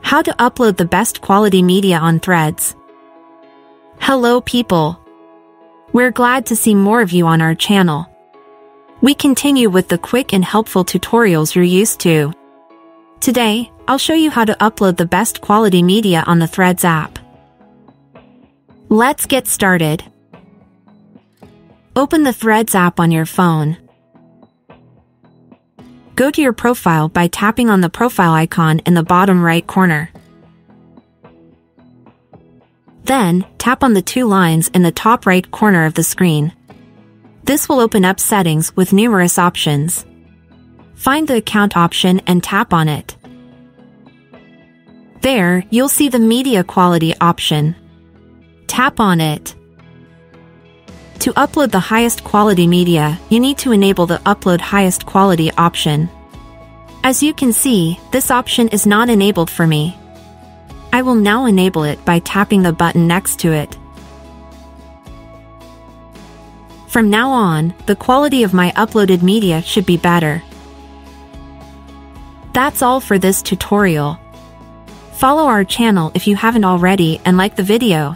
How to upload the best quality media on Threads. Hello people. We're glad to see more of you on our channel. We continue with the quick and helpful tutorials you're used to. Today, I'll show you how to upload the best quality media on the Threads app. Let's get started. Open the Threads app on your phone. Go to your profile by tapping on the profile icon in the bottom right corner. Then, tap on the two lines in the top right corner of the screen. This will open up settings with numerous options. Find the account option and tap on it. There, you'll see the media quality option. Tap on it. To upload the highest quality media, you need to enable the Upload Highest Quality option. As you can see, this option is not enabled for me. I will now enable it by tapping the button next to it. From now on, the quality of my uploaded media should be better. That's all for this tutorial. Follow our channel if you haven't already and like the video.